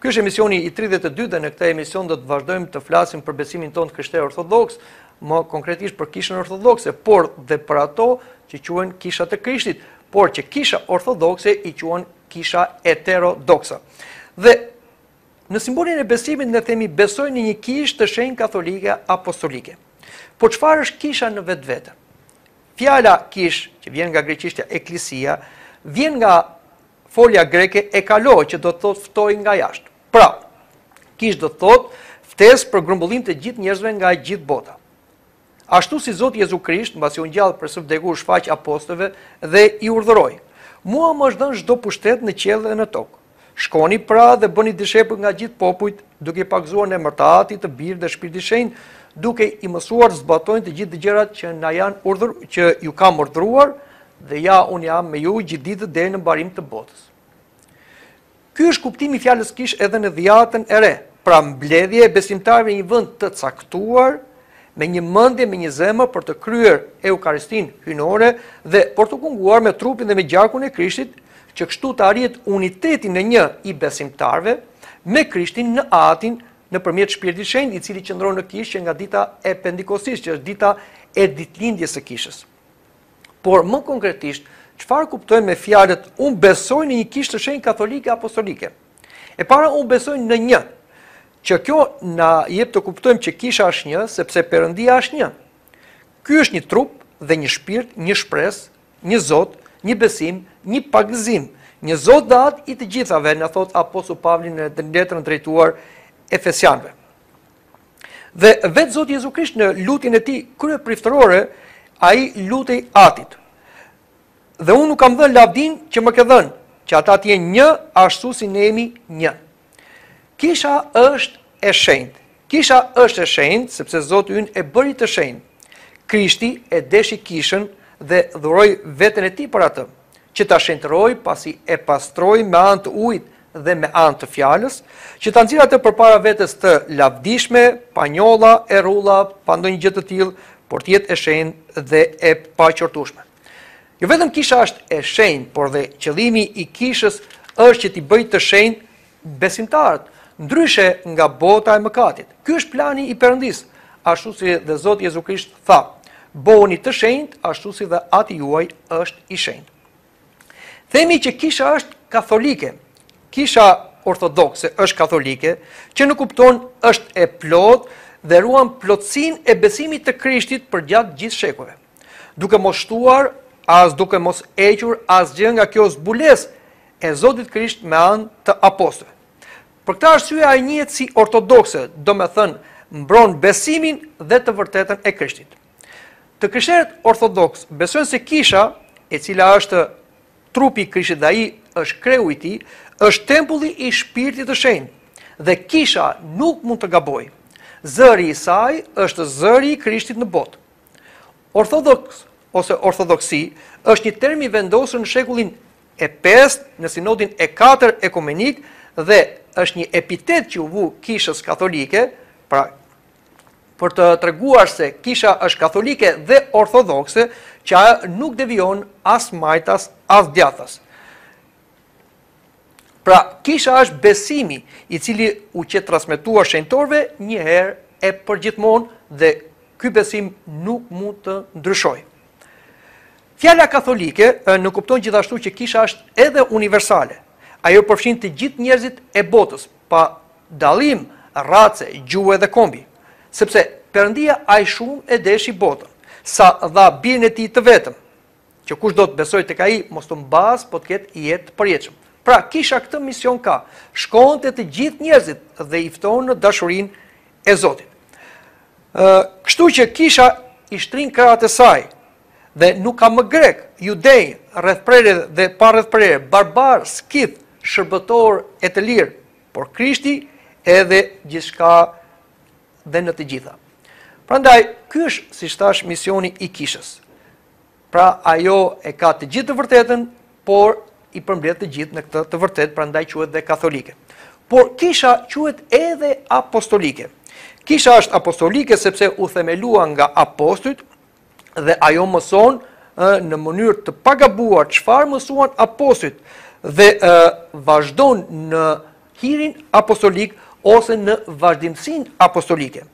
Ky është emisioni i tridhjetë e dytë dhe në këtë emision do të vazhdojmë të flasim për besimin tonë të krishterë ortodoks, më konkretisht për kishën ortodokse, por dhe për ato që quhen kisha të Krishtit, por që kisha ortodokse i quan kisha eterodokse. Dhe Në simbolin e besimit ne themi besoj në një kishë të shenjtë katolike apostolike. Por çfarë është kisha në vetvete? Fjala kishë, që vjen nga greqishtja eklisia, vjen nga Folja greke ekalo që do të thotë ftoj nga jashtë. Pra, kishë do të thotë ftesë për grumbullim të gjithë njerëzve nga e gjithë bota. Ashtu si Zoti Jezu Krisht, mbasi u ngjall për së vdekur iu shfaq apostujve dhe i urdhëroi: Mua më është dhënë çdo pushtet në qiell dhe në tokë. Shkoni pra dhe bëni dishepuj nga gjithë popujt, duke i pagëzuar në emër të Atit, të Birit dhe Shpirtit të Shenjtë, duke i mësuar të zbatojnë të gjithë gjërat që na janë urdhëruar, që ju kam urdhëruar, Dhe ja unë jam me ju gjithë ditët deri në mbarim të botës. Ky është kuptimi i fjalës kishë edhe në Dhiatën e Re, pra mbledhje e besimtarëve në një vend të caktuar, me një mendje, me një zemër për të kryer Eukaristinë hyjnore dhe për të kunguar me trupin dhe me gjakun e Krishtit, që kështu të arrihet uniteti në një i besimtarëve me Krishtin në Atin nëpërmjet Shpirtit të Shenjtë, i cili qëndron në kishë që nga dita e Pendikostisë, që është dita e ditëlindjes së kishës. Por më konkretisht, çfarë kuptojmë me fjalët unë besoj në një kishë të shenjtë katolike apostolike. E para unë besoj në një, që kjo na jep të kuptojmë që kisha është një, sepse Perëndia është një. Ky është një trup dhe një shpirt, një shpresë, një Zot, një besim, një pagëzim, një Zot dhe Atë i të gjithave, na thotë apostull Pavli në letrën drejtuar Efesianëve. Dhe vetë Zoti Jezu Krisht në lutjen e tij kryepriftërore, ai i lutej Atit. Dhe unë u kam dhënë lavdinë që më ke dhënë, që ata të jenë një ashtu si ne jemi një. Kisha është e shenjtë. Kisha është e shenjtë sepse Zoti ynë e bëri të shenjtë. Krishti e deshi kishën dhe dhuroi veten e tij për atë. që ta shenjtërojë pasi e pastroi me anë të ujit dhe me anë të fjalës, që ta nxjerrë atë përpara vetes të lavdishme, pa njolla e rrudha, pa ndonjë gjë të tillë, por të jetë e shenjtë dhe e paqortueshme. Jo vetëm kisha është e shenjtë, por dhe qëllimi i kishës është që t'i bëjë të shenjtë besimtarët, ndryshe nga bota e mëkatit. Ky është plani i Perëndisë, ashtu si dhe Zoti Jezu Krisht tha, Bëhuni të shenjtë, ashtu si dhe Ati juaj është i shenjtë. Themi që kisha është katholike, kisha ortodokse është katholike, që nënkupton është e plotë dhe ruan plotësinë e besimit të Krishtit përgjatë gjithë shekujve. duke mos shtuar as duke mos hequr asgjë nga kjo zbulesë e Zotit Krisht me anë të apostujve. Për këtë arsye ajo njihet si ortodokse, domethënë, mbron besimin dhe të vërtetën e Krishtit. Të krishterët ortodoksë besojnë se kisha, e cila është trupi i Krishtit dhe ai është kreu i tij, është tempulli i shpirtit të shenjtë, dhe kisha nuk mund të gabojë. Zëri i saj është zëri i Krishtit në botë. Orthodoks ose orthodoksi është një term i vendosur në shekullin e 5 në sinodin e 4 ekumenik dhe është një epitet që u vu kishës katholike, pra për të treguar se kisha është katholike dhe ortodokse, që ajo nuk devijon as majtas, as djathtas. Pra, kisha është besimi i cili u qe transmetuar shenjtorëve një herë e përgjithmonë dhe ky besim nuk mund të ndryshojë. Fjala katholike nënkupton gjithashtu që kisha është edhe universale. Ajo përfshin të gjithë njerëzit e botës, pa dallim race, gjuhe dhe kombi. Sepse Perëndia aq shumë e deshi botën, sa dha birin e tij të vetëm, Që kushdo të besojë tek ai, mos të humbasë, po të ketë jetë të përjetshme. Pra, kisha këtë mision ka, shkon te të gjithë njerëzit dhe i fton në dashurinë e Zotit. Kështu që kisha i shtrin krahët e saj dhe nuk ka më grek, judej, rrethprerë dhe parrethprerë, barbar, skith, shërbëtor e të lirë, por Krishti është gjithçka dhe në të gjitha. Prandaj, ky është, siç thashë, misioni i kishës. Pra ajo e ka të gjithë të vërtetën, por i përmbledh të gjithë në këtë të vërtetë, prandaj quhet dhe katholike. Por kisha quhet edhe apostolike. Kisha është apostolike sepse u themelua nga apostujt dhe ajo mëson në mënyrë të pagabuar çfarë mësuan apostujt dhe vazhdon në hirin apostolik ose në vazhdimësinë apostolike.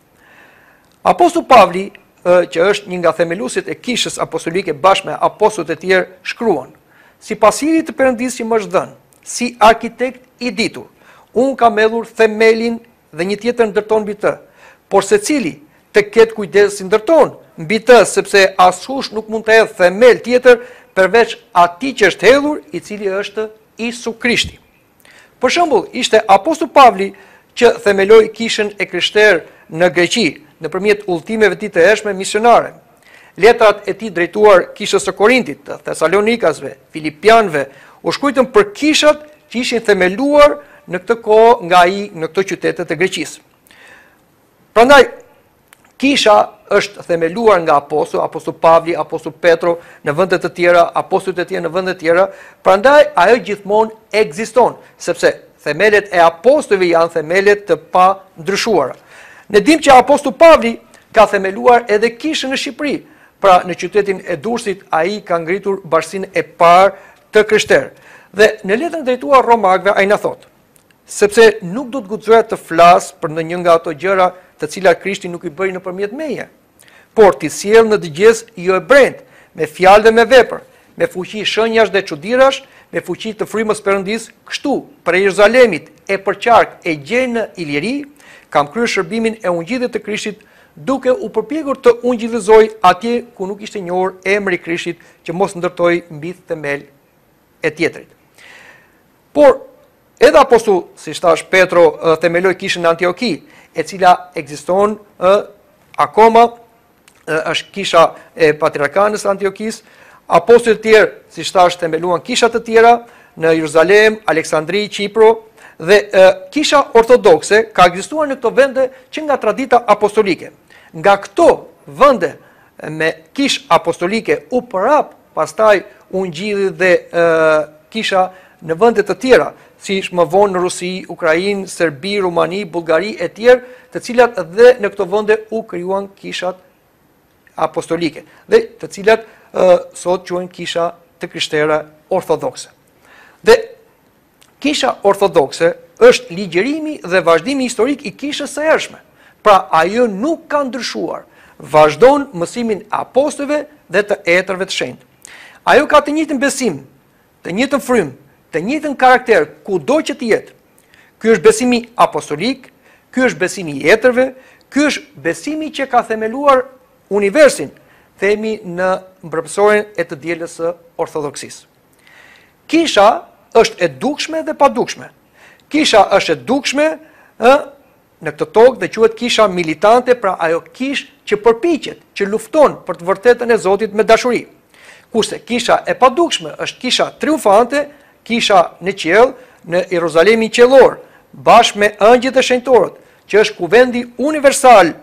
Apostull Pavli, që është një nga themeluesit e kishës apostolike bashkë me apostujt e tjerë, shkruan, Sipas hirit të Perëndisë që më është dhënë, si arkitekt i ditur, unë kam hedhur themelin dhe një tjetër ndërton mbi të, por secili të ketë kujdes si ndërton mbi të, sepse askush nuk mund të hedhë themel tjetër përveç atij që është hedhur i cili është Jisu Krishti. Për shembull, ishte apostull Pavli që themeloi Kishën e krishterë në Greqi, nëpërmjet udhëtimeve të tij të hershme misionare. Letrat e tij drejtuar Kishës së Korintit, të Thesalonikasve, Filipianëve, u shkrujtën për kishat që ishin themeluar në këtë kohë nga ai në këto qytete të Greqisë. Prandaj kisha është themeluar nga apostull, apostull Pavli, apostull Petro në vende të tjera, apostujt e tjerë në vende të tjera, prandaj ajo gjithmonë ekziston, sepse themelet e apostujve janë themele të pandryshuara. Ne dimë që apostull Pavli ka themeluar edhe kishën në Shqipëri, pra në qytetin e Durrësit ai ka ngritur bashkësinë e parë të krishterë. Dhe në letrën drejtuar Romakëve ai na thotë: Sepse nuk do të guxoja të flas për ndonjë nga ato gjëra të cilat Krishti nuk i bëri nëpërmjet meje, për t'i sjellë në dëgjesë johebrenjtë, me fjalë dhe me vepër, me fuqi shënjash dhe çudirash, me fuqi të frymës Perëndisë, kështu, prej Jeruzalemit e përqark e gjer në Iliri, kam kryer shërbimin e ungjillit të Krishtit, duke u përpjekur të ungjillëzoj atje ku nuk ishte njohur emri i Krishtit që mos ndërtoj mbi themele tjetrit. Por, edhe apostull, siç thashë, Petro, themeloi kishën në Antioki, e cila ekziston e, akoma, e, është kisha e patriarkanës Antiokisë, apostuj të tjerë, siç thashë themeluan kisha të tjera, në Jeruzalem, Aleksandri, Qipro, dhe e, kisha ortodokse ka ekzistuar në këto vende që nga tradita apostolike. Nga këto vende me kishë apostolike u përhap pastaj ungjilli dhe kisha në vende të tjera, siç më vonë në Rusi, Ukrainë, Serbi, Rumani, Bullgari e tjerë, të cilat dhe në këto vende u krijuan kishat apostolike, dhe të cilat sot quhen kisha të krishtera ortodokse. Dhe Kisha Ortodokse është ligjërimi dhe vazhdimi historik i Kishës së hershme. Pra ajo nuk ka ndryshuar, vazhdon mësimin e Apostujve dhe të Etërve të Shenjtë. Ajo ka të njëjtin besim, të njëjtën frymë, të njëjtin karakter kudo që të jetë. Ky është besimi apostolik, ky është besimi i Etërve, ky është besimi që ka themeluar universin, themi në mbrëmësoren e të dielës së Orthodoksisë. Kisha është e dukshme dhe e padukshme. Kisha është e dukshme në këtë tokë dhe quhet kisha militante, pra ajo kishë që përpiqet, që lufton për të vërtetën e Zotit me dashuri. Kurse kisha e padukshme është kisha triumfante, kisha në qiell, në Jeruzalemin qiellor, bashkë me engjëjt e shenjtorët, që është kuvendi universal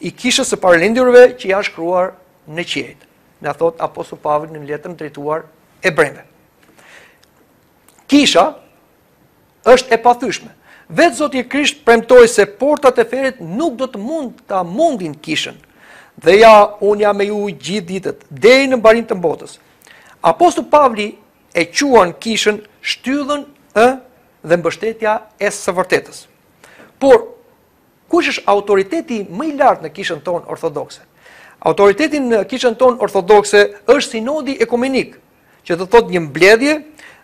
i kishës së parëlindurve që janë shkruar në qiejt. na thotë apostull Pavli në letrën drejtuar hebrejve. Kisha është e pathyshme. Vetë Zoti Krisht premtoi se portat e ferrit nuk do të mund ta mundin kishën. Dhe ja, unë jam me ju gjithë ditët, deri në mbarim të botës. Apostull Pavli e quan kishën shtyllën edhe mbështetja e së vërtetës. Por, Kush është autoriteti më i lartë në Kishën tonë Ortodokse? Autoriteti në Kishën tonë Ortodokse është Sinodi Ekumenik, që do të thotë një mbledhje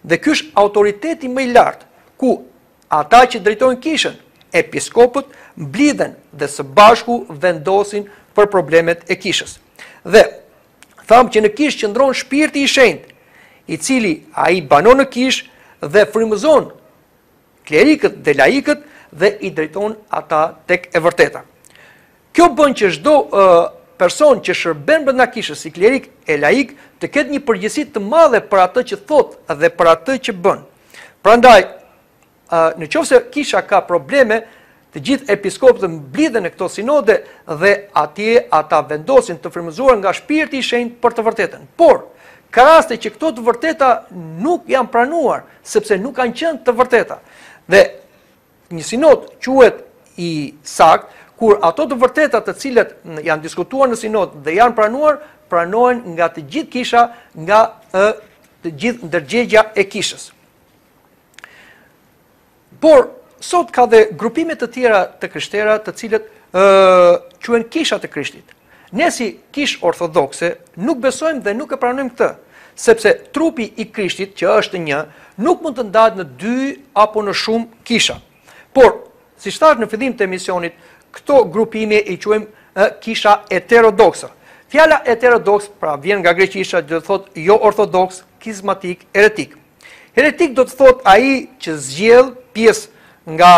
dhe ky është autoriteti më i lartë, ku ata që drejtojnë Kishën, episkopët, mblidhen dhe së bashku vendosin për problemet e Kishës. Dhe thamë që në Kishë qëndron shpirti i shenjtë, i cili ai banon në Kishë dhe frymëzon klerikët dhe laikët dhe i drejton ata tek e vërteta. Kjo bën që çdo person që shërben brenda kishës si klerik e laik të ketë një përgjegjësi të madhe për atë që thotë dhe për atë që bën. Prandaj, në qoftë se kisha ka probleme, Të gjithë episkopët mblidhen në këto sinode dhe atje ata vendosin të frymëzuar nga Shpirti i Shenjtë për të vërtetën. Por, ka raste që këto të vërteta nuk janë pranuar, sepse nuk kanë qenë të vërteta. Dhe një sinod quhet i saktë kur ato të vërteta të cilat janë diskutuar në sinod dhe janë pranuar, pranohen nga të gjithë kisha, nga të gjithë ndërgjegja e kishës. Por, sot ka dhe grupime të tjera të krishtera të cilat quhen kisha të krishtit. Ne si kishë ortodokse nuk besojmë dhe nuk e pranojmë këtë, sepse trupi i krishtit që është një nuk mund të ndahet në dy apo në shumë kisha. Por, siç thashë në fillim të emisionit, këto grupime i quajmë kisha eterodoksa. Fjala eterodoks pra vjen nga greqishtja do të thotë jo ortodoks, skizmatik, eretik. Heretik do të thotë ai që zgjedh pjesë nga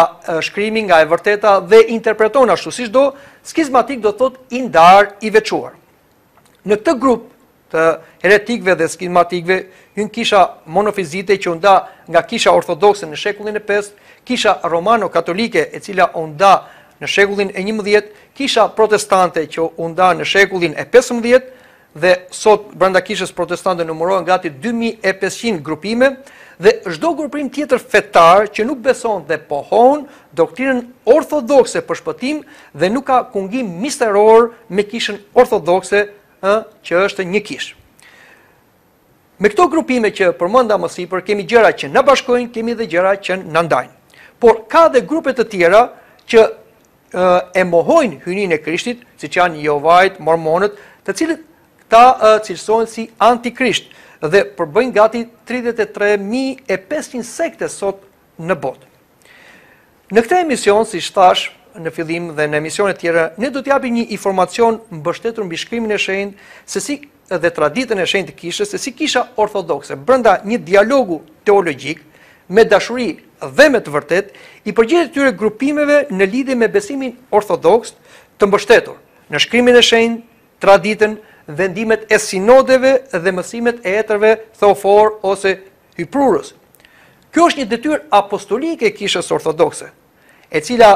shkrimi, nga e vërteta dhe interpreton ashtu siç do, skizmatik do të thotë i ndarë, i veçuar. Në këtë grup të heretikëve dhe skizmatikëve hyn kisha monofizite që u nda nga kisha ortodokse në shekullin e 5, kisha romano-katolike e cila u nda në shekullin e 11, kisha protestante që u nda në shekullin e 15 dhe sot brenda kishës protestante numërohen gati dy mijë e pesëqind grupime dhe çdo grupim tjetër fetar që nuk beson dhe pohon doktrinën ortodokse për shpëtim dhe nuk ka kungim misteror me kishën ortodokse që është një kishë. Me këto grupime që përmenda më sipër, kemi gjëra që na bashkojnë, kemi dhe gjëra që na ndajnë. Por ka dhe grupe të tjera që e mohojnë hyjninë e Krishtit, siç janë Jehovajt, Mormonët, të cilët këta cilësohen si antikrisht dhe përbëjnë gati 33.500 sekte sot në botë. Në këtë emision, siç thashë në fillim dhe në emisione të tjera, ne do të japim një informacion mbështetur mbi shkrimin e shenjtë se si dhe traditën e shenjtë të kishës se si kisha ortodokse brenda një dialogu teologjik me dashuri dhe me të vërtetë, i përgjigjet këtyre grupimeve në lidhje me besimin ortodoks të mbështetur, në shkrimin e shenjtë, traditën, vendimet e sinodeve dhe mësimet e etërve theofor ose Hyprurës. Kjo është një detyrë apostolike e Kishës Ortodokse, e cila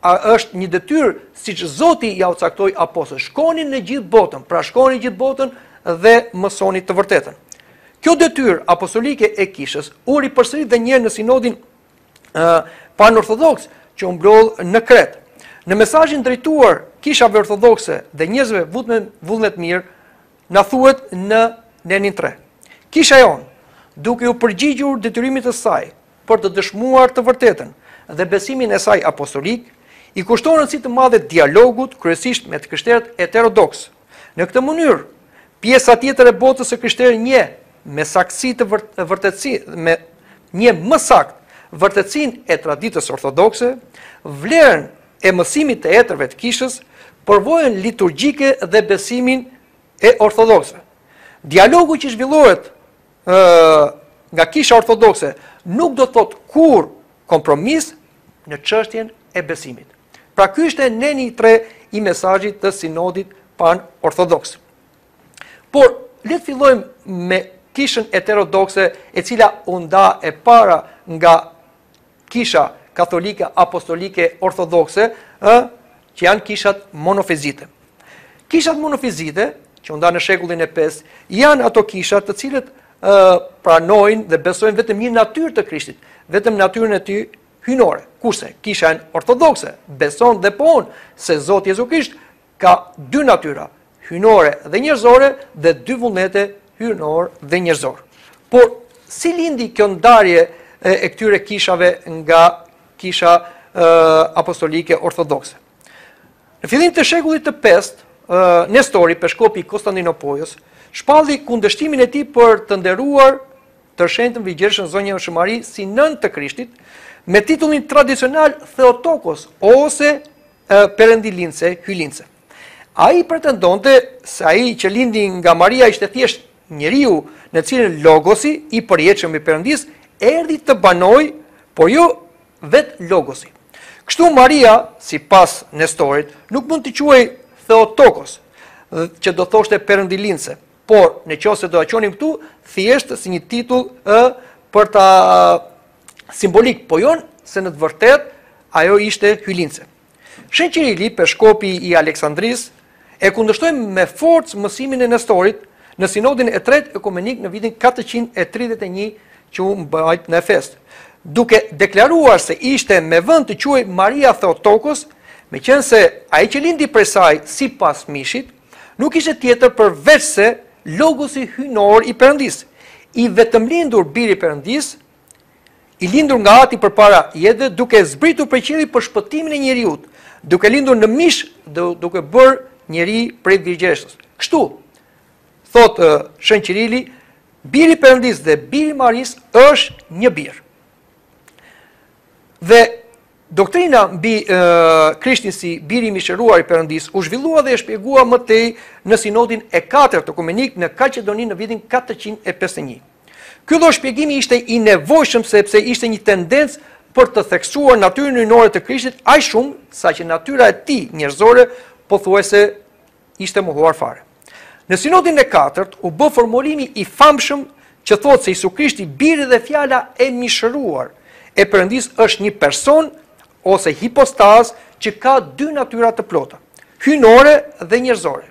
a është një detyrë siç Zoti ia u caktoi apostujve. Shkoni në gjithë botën, pra shkoni në gjithë botën dhe mësoni të vërtetën. Kjo detyrë apostolike e Kishës u ripërsërit dhe njëherë në sinodin ë panortodoks që u mblodh në Kretë. Në mesazhin drejtuar Kishave Ortodokse dhe njerëzve vullnet vullnetmirë, Na thuhet në nenin tre. Kisha jonë, duke u përgjigjur detyrimit të saj për të dëshmuar të vërtetën dhe besimin e saj apostolik, i kushton rëndësi të madhe dialogut kryesisht me të krishterët eterodoks. Në këtë mënyrë, pjesa tjetër e botës së krishterë njeh me saktësi të vërtetësi njeh më saktë vërtetësinë e traditës ortodokse, vlerën e mësimit të etërve të Kishës, përvojën liturgjike dhe besimin e ortodoksëve. Dialogu që zhvillohet ë nga Kisha Ortodokse nuk do të thotë kurrë kompromis në çështjen e besimit. Pra ky ishte neni tre i mesazhit të sinodit panortodoks. Por le të fillojmë me kishën heterodokse e cila u nda e para nga Kisha katolike, apostolike, ortodokse, ë, që janë kishat monofizite. Kishat monofizite, që u ndanë në shekullin e 5, janë ato kisha të cilat ë pranojnë dhe besojnë vetëm një natyrë të Krishtit, vetëm natyrën e tij hyjnore. Kurse kisha jonë ortodokse beson dhe pohon se Zoti Jezu Krisht Ka dy natyra, hyjnore dhe njerëzore dhe dy vullnete, hyjnor dhe njerëzor. Por si lindi kjo ndarje e këtyre kishave nga Kisha Apostolike Ortodokse? Në fillim të shekullit të pestë, Nestori, peshkopi i Kostandinopojës, shpalli kundërshtimin e tij për të nderuar të Tërëshenjtën Virgjëreshën Zonjën Shën Mari si nënë të Krishtit, me titullin tradicional Theotokos ose Perëndilindëse, Hyjlindëse. Ai pretendonte se ai që lindi nga Maria ishte thjesht njeriu në të cilin logosi i përjetshëm i Perëndisë erdhi të banojë, por jo vetë logosi. Kështu Maria, sipas Nestorit, nuk mund të quhej Theotokos, që do thoshte Perëndilindëse, por në qoftë se do e quanim kështu, thjesht si një titull ë për ta simbolik pohon se në të vërtetë ajo ishte hyjlindëse. Shën Qirili, peshkopi i Aleksandrisë, e kundërshtoi me forcë mësimin e Nestorit në Sinodin e Tretë Ekumenik në vitin 431 që u mbajt në Efes, duke deklaruar se ishte me vend të quhej Maria Theotokos, meqenëse ai që lindi prej saj sipas mishit, Nuk ishte tjetër përveçse logosi hyjnor i Perëndisë, i vetëmlindur biri i Perëndisë, i lindur nga Ati përpara jetëve, duke zbritur prej qielli për shpëtimin e njeriut, duke lindur në mish dhe duke bërë njeri prej virgjëreshës. Kështu, thotë Shën Qirili, biri i Perëndisë dhe biri i Marisë është një bir. Dhe Doktrina mbi Krishtin si Biri i mishëruar i Perëndisë u zhvillua dhe u shpjegua më tej në Sinodin e Katërt Ekumenik në Kalqedoni në vitin katërqind e pesëdhjetë e një. Ky lloj shpjegimi ishte i nevojshëm sepse ishte një tendencë për të theksuar natyrën hyjnore të Krishtit aq shumë saqë natyra e tij njerëzore pothuajse ishte mohuar fare. Në Sinodin e Katërt u bë formulimi i famshëm që thotë se Jisu Krishti, Biri dhe Fjala e mishëruar e Perëndisë është një person ose hipostazë që ka dy natyra të plota, hyjnore dhe njerëzore.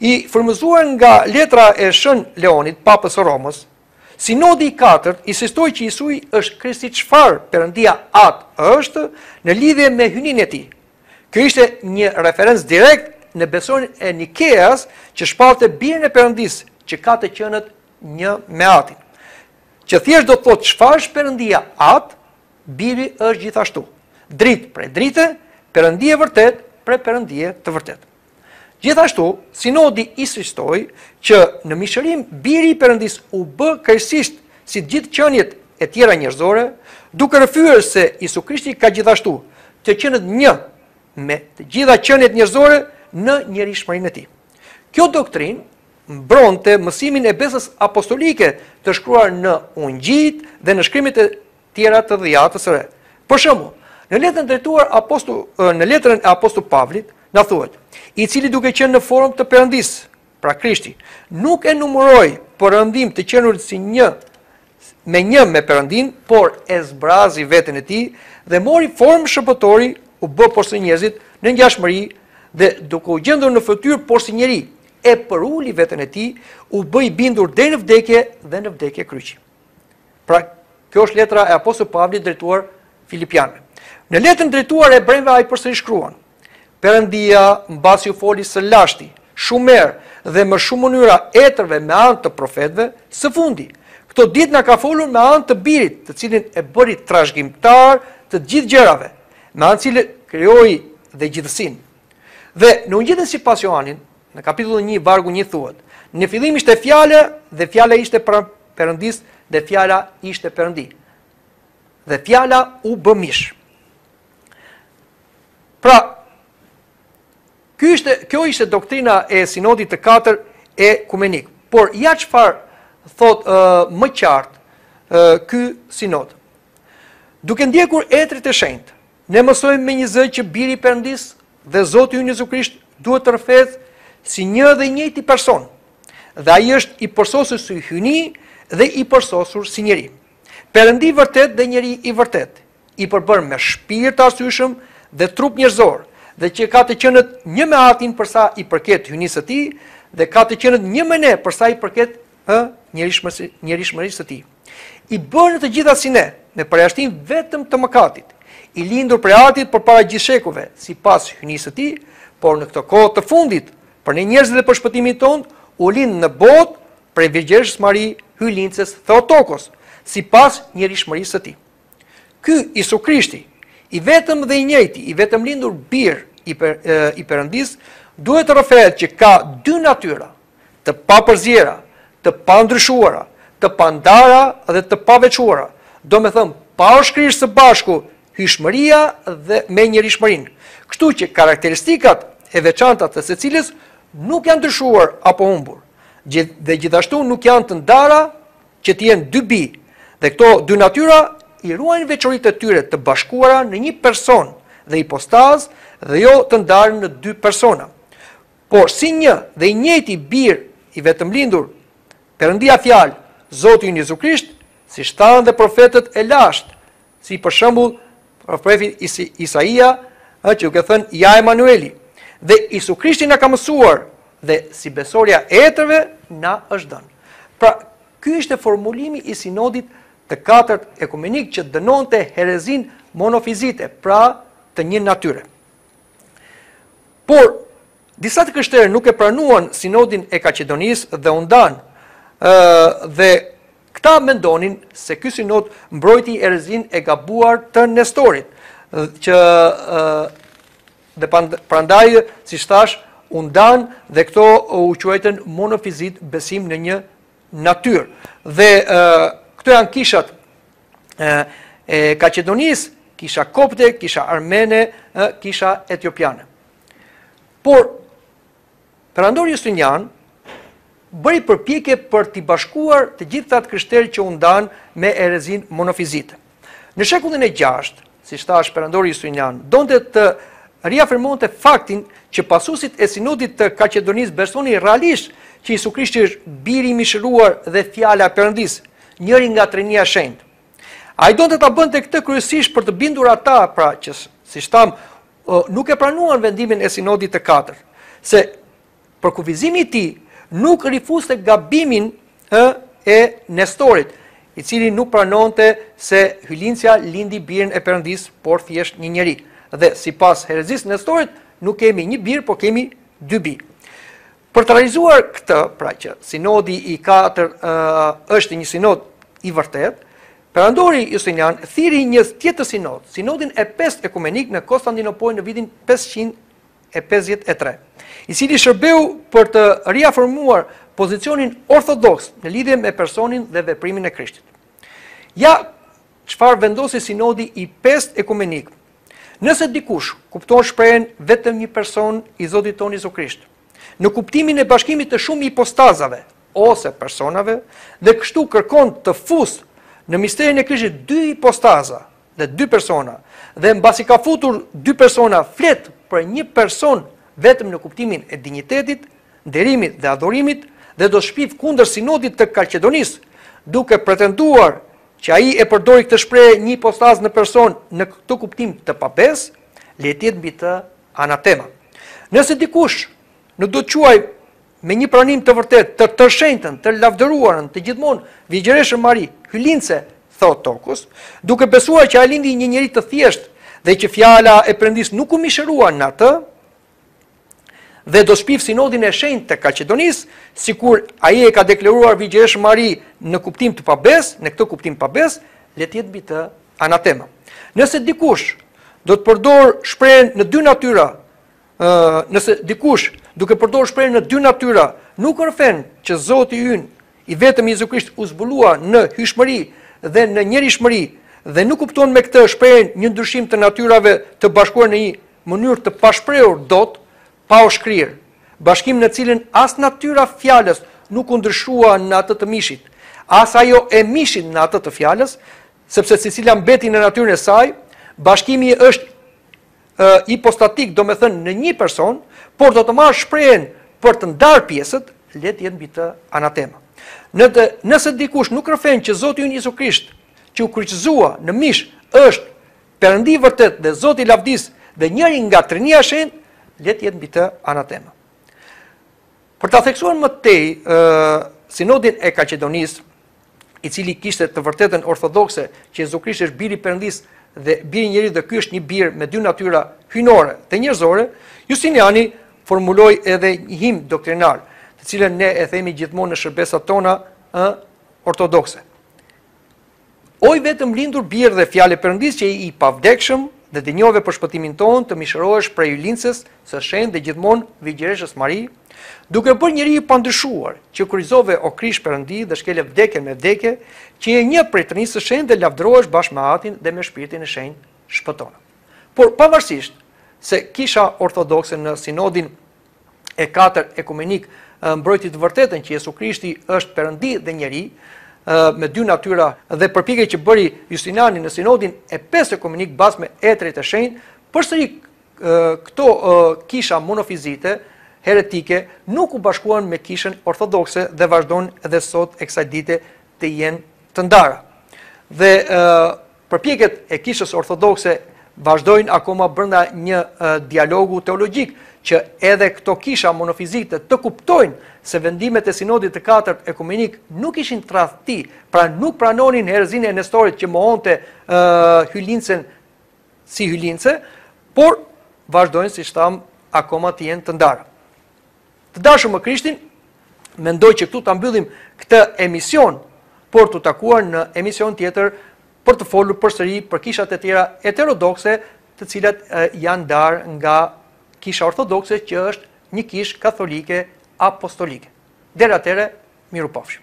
I frymëzuar nga letra e Shën Leonit, Papës së Romës, Sinodi i Katërt insistoi që Jisui është krejtësisht çfarë Perëndia Atë është në lidhje me hyjninë e tij, Kjo ishte një referencë direkt në besoren e Nikeas që shpallte Birin e Perëndisë që ka të qenët një me Atin. Që thjesht do të thotë çfarë është Perëndia At, Biri është gjithashtu. Dritë prej drite, Perëndi e vërtetë prej Perëndie të vërtetë. Gjithashtu, Sinodi insistoi që në Mishërim Biri i Perëndisë u bë krejtësisht si të gjithë qeniet e tjera njerëzore, duke rrëfyer se Jisu Krishti ka gjithashtu të qenët një me të gjitha qeniet njerëzore në njerishmërinë e tij. Kjo doktrinë mbronte mësimin e besës apostolike të shkruar në Ungjijtë dhe në shkrimet e tjera të Dhiatës së Re. Për shembull, në letrën drejtuar në letrën e apostull Pavlit na thuhet, i cili duke qenë në formë të Perëndisë, pra Krishti, nuk e numëroi për rrëmbim të qenurit si një me një me Perëndinë, por e zbrazi veten e tij dhe mori formë shërbëtori, u bë porsi njerëzit në ngjashmëri dhe duke u gjendur në fytyrë porsi njeri, e përuli veten e tij, u bë i bindur deri në vdekje dhe në vdekje kryqi. Pra, kjo është letra e apostull Pavlit drejtuar filipianëve. Në letrën drejtuar hebrenjve ai përsëri shkruan: Perëndia mbasi u foli së lashti, shumë herë dhe në shumë mënyra etërve me anë të profetëve, së fundi, këto ditë na ka folur me anë të birit, të cilin e bëri trashëgimtar të gjithë gjërave, me anë të cilit krijoi dhe gjithësinë. Dhe në ungjillin sipas Joanit, Në kapitullin një, vargu një thuhet, Në fillim ishte fjala dhe fjala ishte pranë Perëndisë dhe fjala ishte Perëndi. Dhe fjala u bë mish. Pra, kjo ishte, kjo ishte doktrina e sinodit të katërt ekumenik. Por, ja çfarë thotë e, më qartë ky sinod. Duke ndjekur etërit e shenjtë, Ne mësojmë me një zë që Biri i Perëndisë dhe Zoti ynë Jezu Krisht duhet të rrëfehet si një dhe i njëjti person. Dhe ai është i përsosur si hyjni dhe i përsosur si njeri. Perëndi i vërtetë dhe njeri i vërtetë, i përbërë me shpirt të arsyeshëm dhe trup njerëzor, dhe që ka të qenët një me Atin përsa i përket hyjnisë së tij dhe ka të qenët një me ne përsa i përket ë njerishmërisë së tij. I bërë në të gjitha si ne, me përjashtim vetëm të mëkatit, i lindur prej Atit përpara gjithë shekujve, sipas hyjnisë së tij, por në këto kohë të fundit, për ne njerëzit dhe për shpëtimin tonë, u lind në botë prej virgjëreshës Mari, Hyjlindëses Theotokos, sipas njerishmërisë së tij. Ky, Jisu Krishti, i vetëm dhe i njëjti, i vetëmlindur bir i, per, i Perëndisë, duhet të rrëfehet që ka dy natyra, të papërziera, të pandryshuara, të pandara dhe të paveçuara, domethënë pa u shkrirë së bashku hyjshmëria dhe me njerishmërinë, kështu që karakteristikat e veçanta të secilës nuk janë ndryshuar apo humbur, dhe gjithashtu nuk janë të ndara që të jenë dy bij, dhe këto dy natyra i ruajnë veçoritë e tyre të bashkuara në një person dhe hipostazë dhe jo të ndarë në dy persona. Por si një dhe i njëjti bir i vetëmlindur, Perëndia Fjalë, Zoti ynë Jezu Krisht, siç thanë dhe profetët e lashtë, si për shembull profeti Isaia, ë që duke thënë ja Emanueli, dhe Jisu Krishti na ka mësuar dhe si besorja e etërve na është dhënë. Pra, ky ishte formulimi i sinodit të katërt ekumenik që dënonte herezinë monofizite, pra të një natyre. Por, disa të krishterë nuk e pranuan sinodin e Kaqedonisë dhe u ndanë, dhe këta mendonin se ky sinod mbrojti herezinë e gabuar të Nestorit, që dhe prandaj, siç thashë, u ndanë dhe këto u quajtën monofizitë, besim në një natyrë. Dhe këto janë kishat e Kaqedonisë, kisha kopte, kisha armene, kisha etiopiane. Por, Perandori Justinian bëri përpjekje për t'i bashkuar të gjithë ata të krishterë që u ndanë me herezinë monofizite. Në shekullin e gjashtë, siç thashë, Perandori Justinian, donte të riafirmonte faktin që pasuesit e Sinodit të Kaqedonisë besonin realisht që Jesu Krishti është Biri i Mishëruar dhe Fjala e Perëndisë, njëri nga Trinia e Shenjtë. Ai donte ta bënte këtë kryesisht për të bindur ata, pra që siç thamë, nuk e pranuan vendimin e Sinodit të Katërt, se Përkufizimi i tij nuk rifuste gabimin ë e Nestorit, i cili nuk pranonte se Hyjlindësja lindi birin e Perëndisë, por thjesht një njeri. Dhe sipas herezisë Nestorit, nuk kemi një bir, por kemi dy bij. Për të realizuar këtë, pra që sinodi i katër ë është një sinod i vërtetë, Perandori Justinian thirri një tjetër sinod, sinodin e pestë ekumenik në Konstandinopojë në vitin 500 e pesëdhjetë e tre, i cili shërbeu për të riafirmuar pozicionin ortodoks në lidhje me personin dhe veprimin e Krishtit. Ja çfarë vendosi Sinodi i Pestë Ekumenik. Nëse dikush kupton shprehjen vetëm një person i Zotit tonë Jezu Krisht, në kuptimin e bashkimit të shumë ipostazave ose personave dhe kështu kërkon të fusë në misterin e Krishtit dy ipostaza, dhe dy persona dhe mbasi ka futur dy persona flet për një person vetëm në kuptimin e dinjitetit, nderimit dhe adhurimit dhe do të shpifë kundër sinodit të Kalqedonisë, duke pretenduar që ai e përdori këtë shprehje një ipostaz në person në këtë kuptim të pabesë, le të jetë mbi të anatema. Nëse dikush nuk do të quajë me një pranim të vërtetë të tërëshenjtën, të lavdëruarën, të gjithmonë Virgjëreshën Mari, Hyjlindëse, Theotokos, duke besuar që ajo lindi një njeri të thjeshtë dhe që fjala e Perëndisë nuk u mishërua në atë, dhe do të shpifë sinodin e shenjtë të Kalqedonisë, sikur ai e ka deklaruar Virgjëreshën Mari në kuptim të pabesë, në këtë kuptim të pabesë, le të jetë mbi të anatema. Nëse dikush do të përdorë shprehjen në dy natyra, Ë, nëse dikush, duke përdorur shprehjen në dy natyra, nuk rrëfen që Zoti ynë i vetëm Jezu Krisht u zbulua në hyjshmëri dhe në njërishmëri dhe nuk kupton me këtë shprehjen një ndryshim të natyrave të bashkuar në një mënyrë të pashprehur dot, pa u shkrirë, bashkim në cilin as natyra e fjalës nuk u ndryshua në atë të mishit, as ajo e mishit në atë të fjalës, sepse secila mbeti në natyrën e saj, bashkimi është hipostatik, domethënë në një person, por do të marrë shprehjen për të ndarë pjesët, le të jetë mbi të anatema. Nëntë, nëse dikush nuk rrëfen që Zoti ynë Jezu Krisht, që u kryqëzua në mish, është Perëndi i vërtetë dhe Zoti i lavdisë dhe njëri nga Trinia e Shenjtë, le të jetë mbi të anatema. Për ta theksuar më tej, ë Sinodin e Kalqedonisë, i cili kishte të vërtetën ortodokse që Jezu Krishti është biri i Perëndisë dhe biri i njeriut dhe ky është një bir me dy natyra hyjnore dhe njerëzore, Justiniani formuloi edhe një himn doktrinar, të cilën ne e themi gjithmonë në shërbesat tona ë ortodokse. O i vetëmlindur bir dhe fjalë e Perëndisë që je i pavdekshëm dhe denjove për shpëtimin tonë të mishërohesh prej Hyjlindëses së shenjtë dhe gjithmonë Virgjëreshës Mari, duke u bërë njeri i pandryshuar, që u kryqëzove o Krisht Perëndi dhe shkele vdekjen me vdekje, që je një prej Trinisë së Shenjtë dhe lavdërohesh bashkë me Atin dhe me Shpirtin e Shenjtë, shpëtona. Por pavarësisht se Kisha Ortodokse në Sinodin e katërt ekumenik mbrojti të vërtetën që Jezu Krishti është Perëndi dhe njeri, me dy natyra dhe përpjekjet që bëri Justiniani në Sinodin e pestë ekumenik bashkë me Etërit e Shenjtë, përsëri këto kisha monofizite, heretike, nuk u bashkuan me kishën ortodokse dhe vazhdojnë edhe sot e kësaj dite të jenë të ndara. Dhe përpjekjet e kishës ortodokse vazhdojnë akoma brënda një dialogu teologjik, që edhe këto kisha monofizite të kuptojnë se vendimet e sinodit të katërt ekumenik nuk ishin tradhti, pra nuk pranonin herezinë e Nestorit që mohonte Hyjlindësen si Hyjlindëse, por vazhdojnë siç thamë akoma të jenë të ndarë. Të dashur më Krishtin, mendoj që këtu ta mbyllim këtë emision, për t'u takuar në emisionin tjetër për të folur përsëri për kishat e tjera heterodokse, të cilat janë ndarë nga kisha ortodokse që është një kishë katholike apostolike. Deri atëherë, mirupafshim.